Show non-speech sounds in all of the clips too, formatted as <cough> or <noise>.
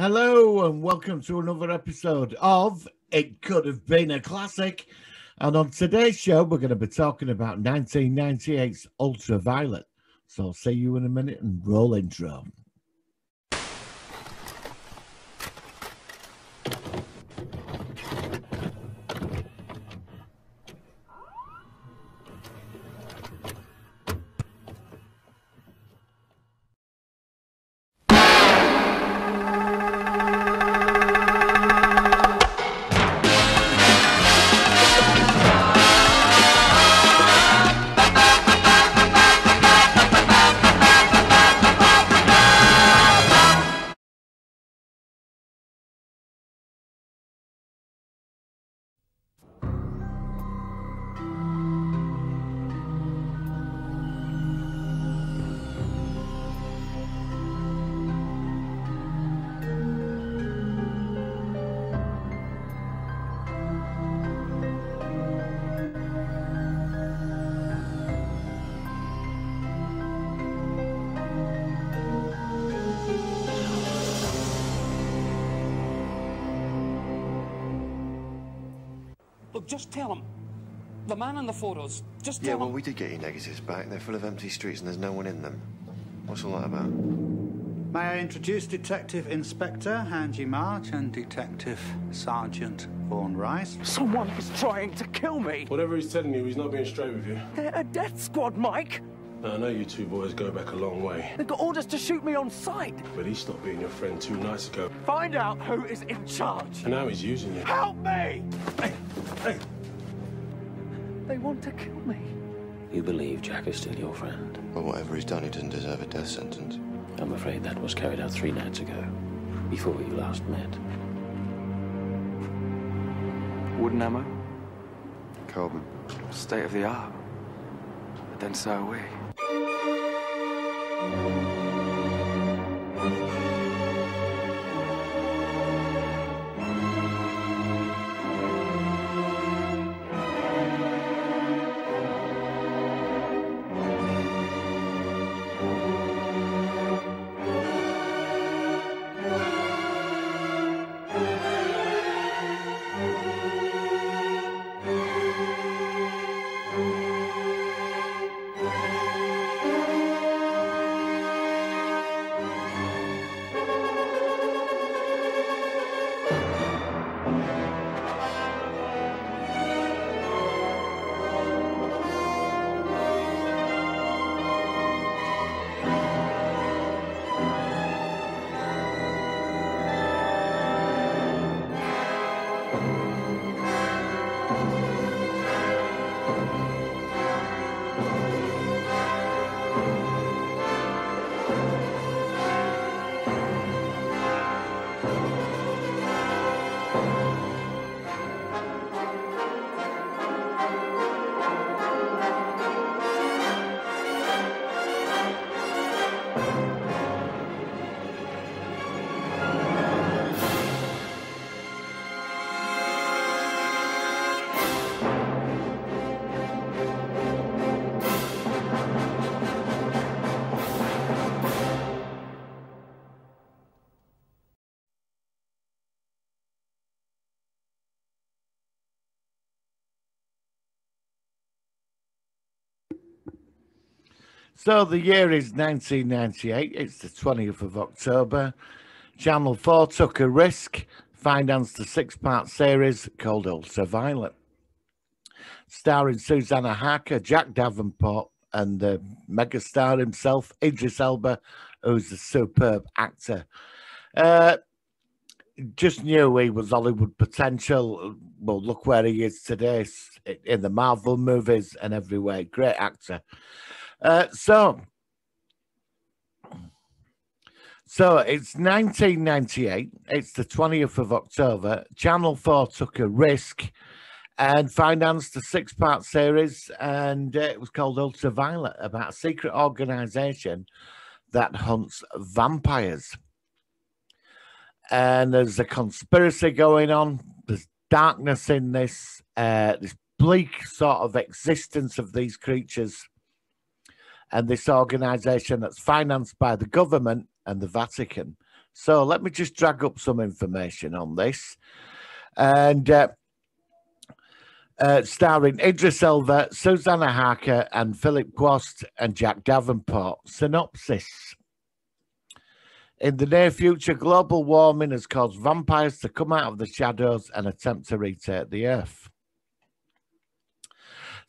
Hello, and welcome to another episode of It Could Have Been a Classic. And on today's show, we're going to be talking about 1998's Ultraviolet. So I'll see you in a minute and roll intro. Look, just tell him. The man in the photos. Just tell Yeah, well, him. we did get your negatives back. They're full of empty streets and there's no one in them. What's all that about? May I introduce Detective Inspector Angie March and Detective Sergeant Vaughan Rice? Someone is trying to kill me. Whatever he's telling you, he's not being straight with you. They're a death squad, Mike. Now, I know you two boys go back a long way, They've got orders to shoot me on sight. but he stopped being your friend two nights ago, Find out who is in charge. and now he's using you. Help me! Hey, hey, They want to kill me. You believe Jack is still your friend? Well, whatever he's done, he doesn't deserve a death sentence. I'm afraid that was carried out three nights ago, before you last met. Wooden ammo, Carbon. state of the art. But then so are we. Thank you. So the year is 1998. It's the 20th of October. Channel 4 took a risk, financed a six part series called Ultraviolet, starring Susannah Harker, Jack Davenport, and the megastar himself, Idris Elba, who's a superb actor. Uh, just knew he was Hollywood potential. Well, look where he is today in the Marvel movies and everywhere. Great actor. Uh, so, so it's 1998. It's the 20th of October. Channel 4 took a risk and financed a six part series, and uh, it was called Ultraviolet about a secret organization that hunts vampires. And there's a conspiracy going on, there's darkness in this, uh, this bleak sort of existence of these creatures and this organization that's financed by the government and the Vatican So let me just drag up some information on this. And uh, uh, starring Idris Elba, Susannah Harker, and Philip Quast and Jack Davenport. Synopsis. In the near future, global warming has caused vampires to come out of the shadows and attempt to retake the earth.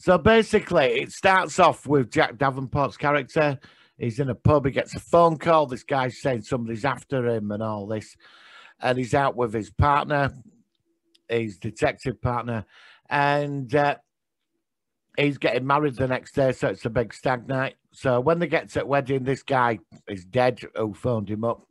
So basically, it starts off with Jack Davenport's character. He's in a pub, he gets a phone call. This guy's saying somebody's after him and all this. And he's out with his partner, his detective partner, and uh, he's getting married the next day. So it's a big stag night. So when they get to wedding, this guy is dead who phoned him up.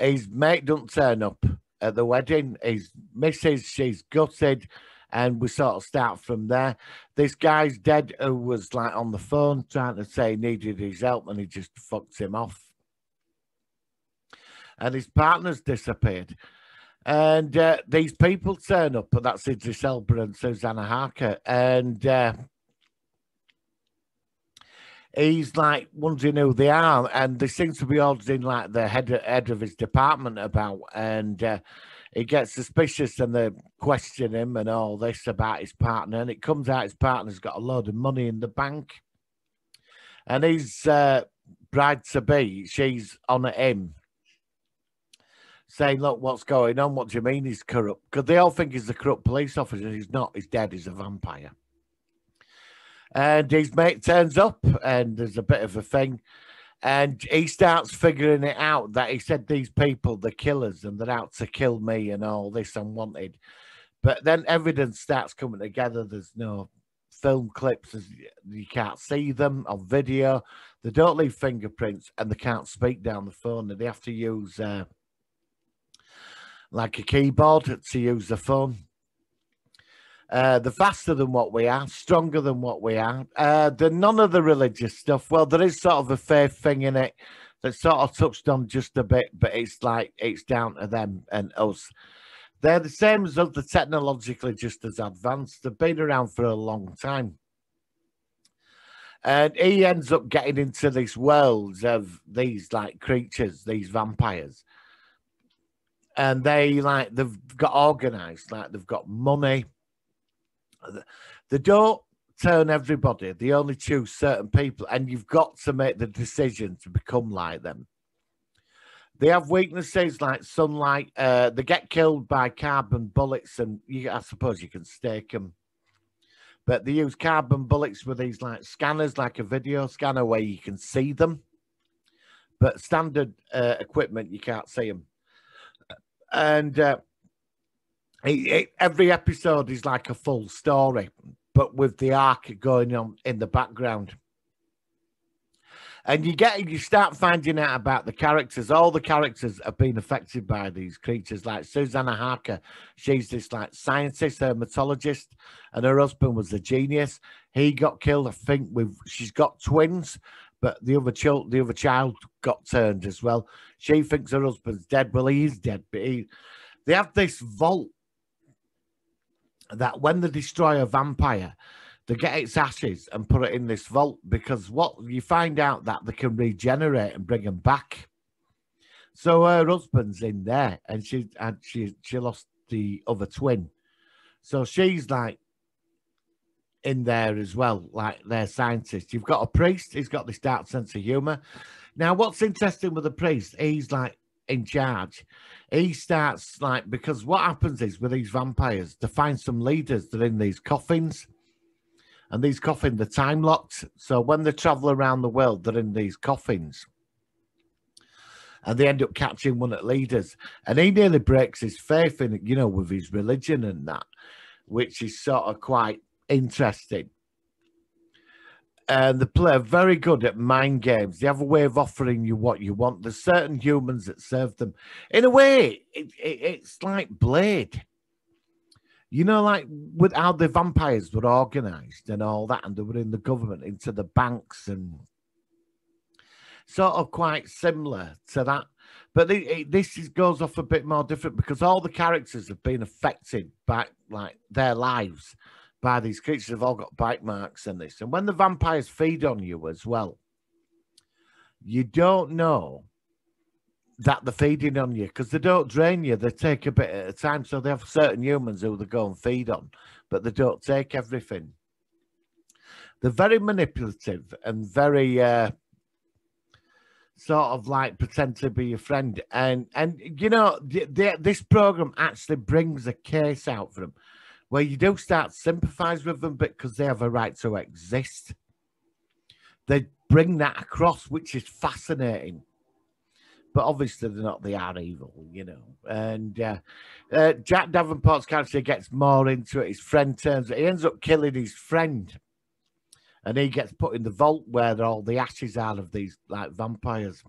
His mate don't turn up at the wedding. His missus, she's gutted and we sort of start from there. This guy's dead who was like on the phone trying to say he needed his help and he just fucked him off. And his partner's disappeared. And uh, these people turn up, and that's Idris Elba and Susannah Harker. And uh, he's like wondering who they are. And they seem to be ordering like the head, head of his department about. And uh, he gets suspicious and they question him and all this about his partner. And it comes out his partner's got a load of money in the bank. And his uh, bride to be, she's on him, saying, Look, what's going on? What do you mean he's corrupt? Because they all think he's a corrupt police officer. He's not, he's dead, he's a vampire. And his mate turns up, and there's a bit of a thing and he starts figuring it out that he said these people the killers and they're out to kill me and all this unwanted. But then evidence starts coming together. There's no film clips. You can't see them on video. They don't leave fingerprints and they can't speak down the phone. And they have to use uh, like a keyboard to use the phone uh, they're faster than what we are, stronger than what we are. Uh, they're none of the religious stuff. Well, there is sort of a faith thing in it that sort of touched on just a bit, but it's like it's down to them and us. They're the same as us, they're technologically just as advanced. They've been around for a long time. And he ends up getting into this world of these like creatures, these vampires. And they like they've got organized, like they've got money they don't turn everybody. They only choose certain people, and you've got to make the decision to become like them. They have weaknesses like sunlight. Uh, they get killed by carbon bullets, and you, I suppose you can stake them. But they use carbon bullets with these like scanners, like a video scanner, where you can see them. But standard uh, equipment, you can't see them. And uh, it, it, every episode is like a full story, but with the arc going on in the background. And you get you start finding out about the characters. All the characters have been affected by these creatures. Like Susannah Harker, she's this like scientist, hermatologist, and her husband was a genius. He got killed. I think with she's got twins, but the other child, the other child got turned as well. She thinks her husband's dead. Well, he's dead, but he. They have this vault that when they destroy a vampire, they get its ashes and put it in this vault because what you find out that they can regenerate and bring them back. So her husband's in there, and she and she she lost the other twin, so she's like in there as well, like their scientist. You've got a priest; he's got this dark sense of humor. Now, what's interesting with the priest? He's like in charge, he starts like because what happens is with these vampires, to find some leaders that are in these coffins, and these coffins are time locked. So when they travel around the world, they're in these coffins. And they end up catching one of the leaders. And he nearly breaks his faith in, you know, with his religion and that, which is sort of quite interesting and the player very good at mind games. They have a way of offering you what you want. There's certain humans that serve them. In a way, it, it, it's like Blade. You know, like with how the vampires were organized and all that, and they were in the government, into the banks, and sort of quite similar to that. But it, this is, goes off a bit more different because all the characters have been affected by like their lives by these creatures have all got bite marks and this. And when the vampires feed on you as well, you don't know that they're feeding on you because they don't drain you. They take a bit at a time. So they have certain humans who they go and feed on, but they don't take everything. They're very manipulative and very uh, sort of like pretend to be your friend. And and you know the, the, this program actually brings a case out for them where you do start sympathise with them because they have a right to exist. They bring that across, which is fascinating but obviously they're not. They are evil, you know. And uh, uh, Jack Davenport's character gets more into it. His friend turns. He ends up killing his friend, and he gets put in the vault where all the ashes are of these like vampires.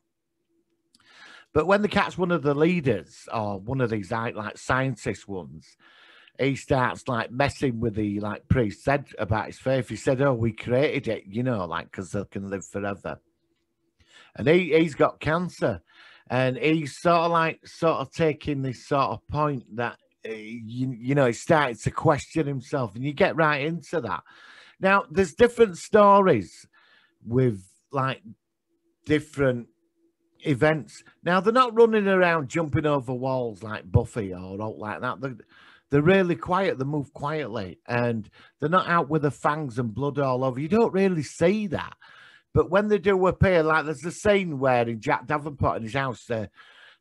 But when they catch one of the leaders or one of these like, like scientist ones, he starts like messing with the like priest said about his faith. He said, "Oh, we created it, you know, like because they can live forever." And he he's got cancer, and he's sort of like sort of taking this sort of point that uh, you, you know he started to question himself and you get right into that now there's different stories with like different events now they're not running around jumping over walls like buffy or like that they're, they're really quiet they move quietly and they're not out with the fangs and blood all over you don't really see that but when they do appear, like there's a scene where in Jack Davenport in his house, uh,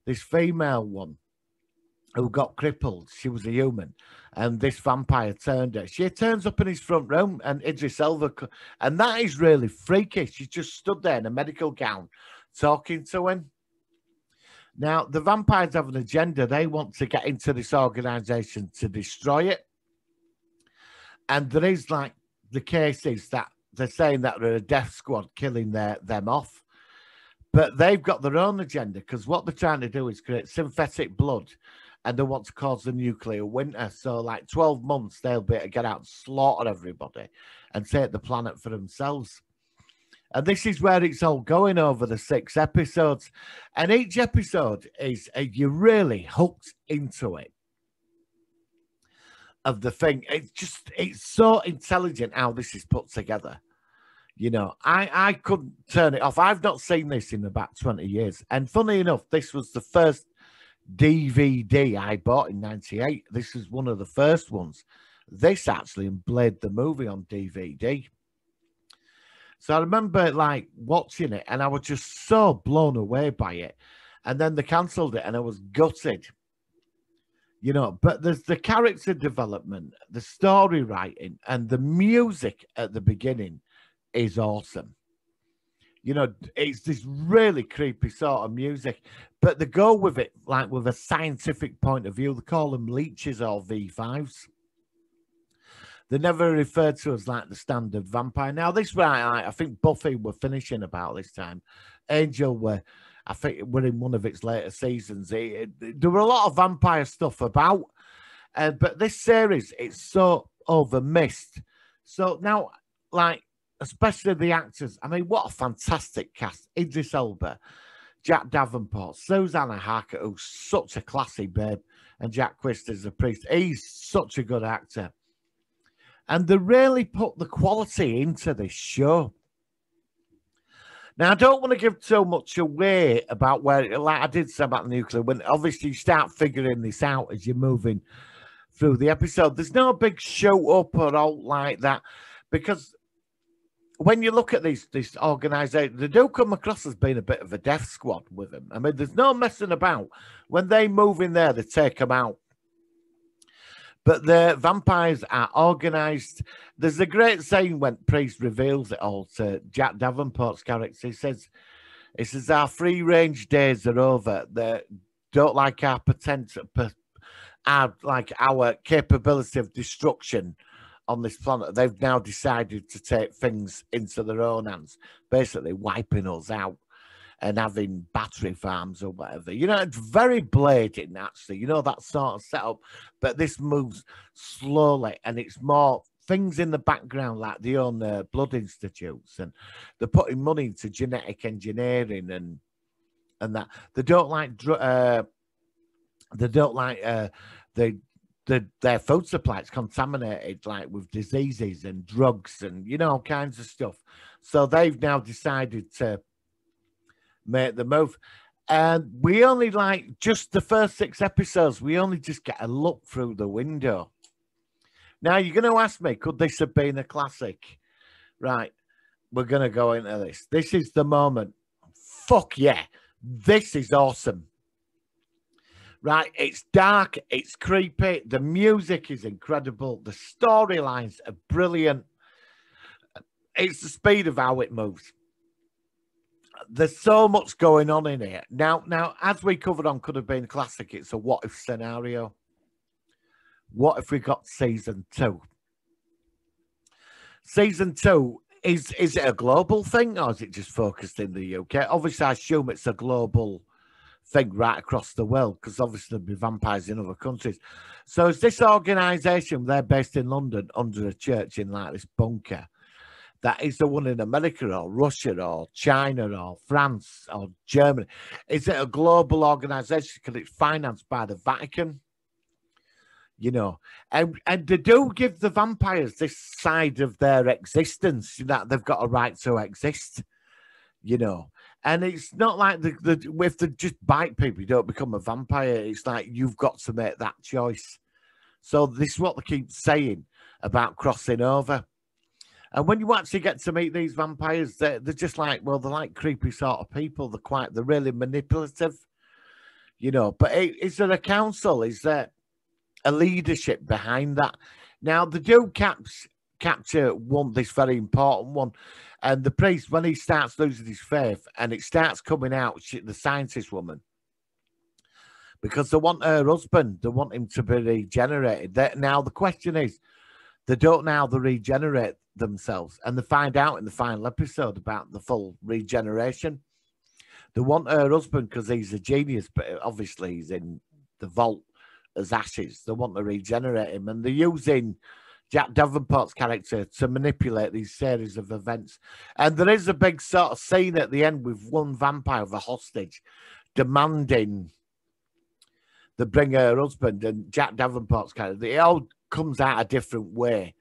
this female one who got crippled, she was a human, and this vampire turned her. She turns up in his front room, and Idris Elba, and that is really freaky. She just stood there in a medical gown, talking to him. Now, the vampires have an agenda. They want to get into this organization to destroy it. And there is like the cases that they're saying that they're a death squad killing their, them off. But they've got their own agenda because what they're trying to do is create synthetic blood and they want to cause the nuclear winter. So, like 12 months, they'll be able to get out and slaughter everybody and take the planet for themselves. And this is where it's all going over the six episodes. And each episode is, uh, you're really hooked into it of the thing. It's just, it's so intelligent how this is put together. You know, I, I couldn't turn it off. I've not seen this in about 20 years. And funny enough, this was the first DVD I bought in 98. This is one of the first ones. This actually and the movie on DVD. So I remember like watching it and I was just so blown away by it. And then they cancelled it and I was gutted. You know, but there's the character development, the story writing, and the music at the beginning is awesome. You know, it's this really creepy sort of music, but they go with it like with a scientific point of view. They call them leeches or V5s. They never referred to as like the standard vampire. Now, this right, I think Buffy were finishing about this time. Angel were, I think, were in one of its later seasons. It, it, there were a lot of vampire stuff about, uh, but this series it's so over missed. So now, like especially the actors. I mean, what a fantastic cast. Idris Elba, Jack Davenport, Susannah Harker, who's such a classy babe, and Jack Quast is a priest. He's such a good actor. And they really put the quality into this show. Now, I don't want to give too much away about where, like I did say about the nuclear, when obviously you start figuring this out as you're moving through the episode. There's no big show up or out like that because when you look at these these organisations, they do come across as being a bit of a death squad with them. I mean, there's no messing about. When they move in there, they take them out. But the vampires are organised. There's a great saying when Priest reveals it all to Jack Davenport's character. He says, "He says our free range days are over. They don't like our potential, our like our capability of destruction." on this planet, they've now decided to take things into their own hands, basically wiping us out and having battery farms or whatever. You know, it's very blading, actually, you know, that sort of setup. But this moves slowly and it's more things in the background, like they own the blood institutes and they're putting money into genetic engineering and and that they don't like uh, they don't like uh, they the, their food supply is contaminated like with diseases and drugs and you know all kinds of stuff so they've now decided to make the move And we only like just the first six episodes, we only just get a look through the window. Now, you're going to ask me, could this have been a classic? Right. We're going to go into this. This is the moment. Fuck yeah. This is awesome. Right. It's dark. It's creepy. The music is incredible. The storylines are brilliant. It's the speed of how it moves there's so much going on in here now. Now, as we covered on, could have been classic. It's a what if scenario. What if we got season two? Season two is is it a global thing or is it just focused in the UK? Obviously, I assume it's a global thing right across the world because obviously there'll be vampires in other countries. So is this organisation? They're based in London under a church in like this bunker that is the one in America or Russia or China or France or Germany? Is it a global organization because it's financed by the Vatican? You know, and, and they do give the vampires this side of their existence that they've got a right to exist, you know. And it's not like the, the if they just bite people, you don't become a vampire. It's like you've got to make that choice. So this is what they keep saying about crossing over and when you actually get to meet these vampires, they're, they're just like, well, they're like creepy sort of people. They're quite, they're really manipulative, you know. But is there a council? Is there a leadership behind that? Now, the do caps, capture one, this very important one. And the priest, when he starts losing his faith and it starts coming out, she, the scientist woman, because they want her husband, they want him to be regenerated. They, now, the question is, they don't now they regenerate themselves and they find out in the final episode about the full regeneration. They want her husband because he's a genius, but obviously he's in the vault as ashes. They want to regenerate him, and they're using Jack Davenport's character to manipulate these series of events. And there is a big sort of scene at the end with one vampire of a hostage demanding the bring her husband and Jack Davenport's character. It all comes out a different way.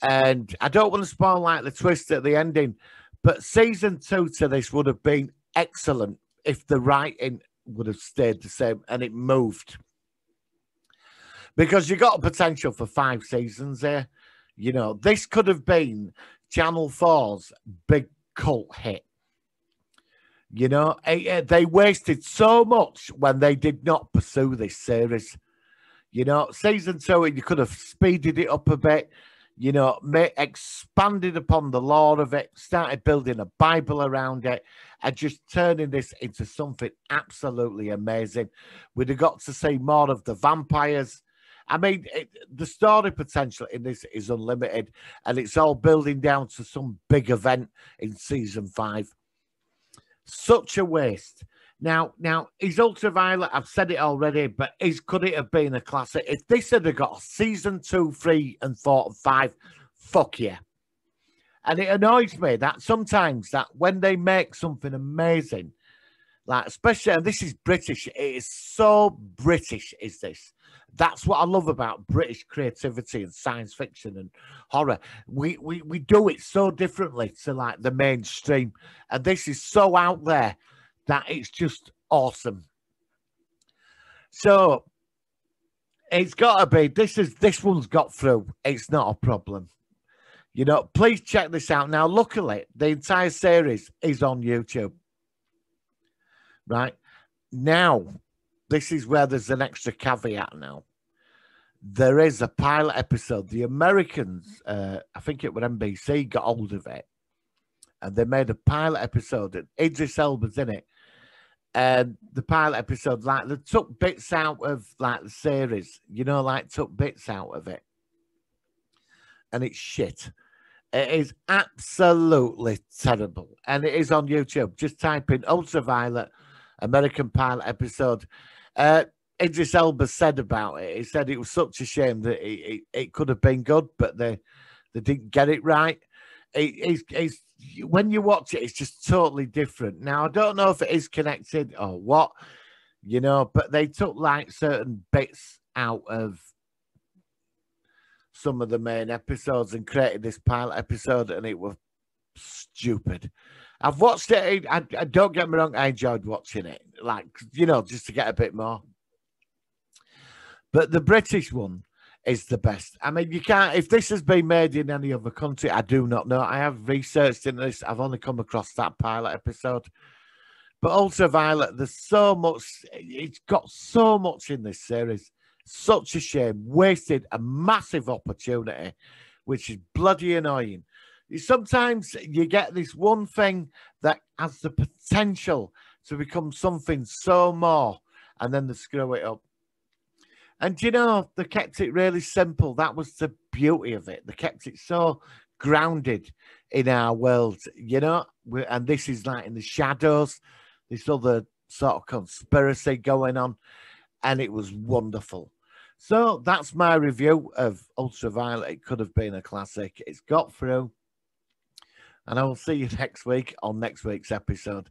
And I don't want to spoil like the twist at the ending, but season two to this would have been excellent if the writing would have stayed the same and it moved. Because you got a potential for five seasons there. You know, this could have been Channel 4's big cult hit. You know, they wasted so much when they did not pursue this series. You know, season two, you could have speeded it up a bit you know, expanded upon the lore of it, started building a Bible around it, and just turning this into something absolutely amazing. We'd have got to see more of the vampires. I mean, it, the story potential in this is unlimited, and it's all building down to some big event in season five. Such a waste. Now, now is Ultraviolet. I've said it already, but is could it have been a classic? If this had got a season two, three, and four, and five, fuck yeah. And it annoys me that sometimes that when they make something amazing, like especially and this is British, it is so British. Is this? That's what I love about British creativity and science fiction and horror. We we we do it so differently to like the mainstream, and this is so out there that it's just awesome. So it's got to be this is this one's got through. It's not a problem. You know, please check this out. Now, luckily, the entire series is on YouTube. Right now, this is where there's an extra caveat now. There is a pilot episode. The Americans, uh, I think it was NBC, got hold of it and they made a pilot episode and Idris Elba's in it. And the pilot episode, like they took bits out of like the series, you know, like took bits out of it. And it's shit. It is absolutely terrible. And it is on YouTube. Just type in ultraviolet American pilot episode. Uh, Idris Elba said about it. He said it was such a shame that it, it, it could have been good, but they they didn't get it right. He's it's when you watch it, it's just totally different. Now, I don't know if it is connected or what, you know, but they took like certain bits out of some of the main episodes and created this pilot episode, and it was stupid. I've watched it. I, I, don't get me wrong. I enjoyed watching it, like you know, just to get a bit more. But the British one is the best. I mean, you can't. If this has been made in any other country, I do not know. I have researched in this. I've only come across that pilot episode. But Ultraviolet, there's so much. It's got so much in this series. Such a shame. Wasted a massive opportunity, which is bloody annoying. Sometimes you get this one thing that has the potential to become something so more, and then they screw it up. And you know, they kept it really simple. That was the beauty of it. They kept it so grounded in our world, you know. And this is like in the shadows, this other sort of conspiracy going on, and it was wonderful. So that's my review of Ultraviolet. It could have been a classic. It's got through. And I will see you <laughs> next week on next week's episode.